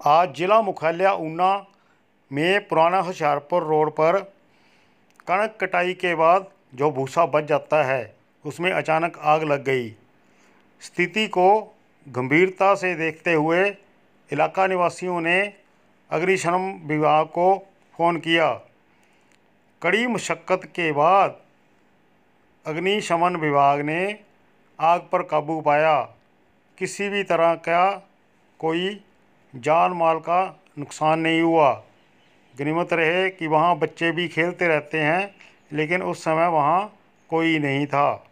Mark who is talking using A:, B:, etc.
A: आज जिला मुख्यालय ऊना में पुराना होशियारपुर रोड पर कणक कटाई के बाद जो भूसा बच जाता है, उसमें अचानक आग लग गई। स्थिति को गंभीरता से देखते हुए इलाका निवासियों ने अग्निशमन विभाग को फ़ोन किया। कड़ी मशक्क़त के बाद अग्निशमन विभाग ने आग पर काबू पाया। किसी भी तरह का कोई जान माल का नुकसान नहीं हुआ। गनीमत रहे कि वहाँ बच्चे भी खेलते रहते हैं, लेकिन उस समय वहाँ कोई नहीं था।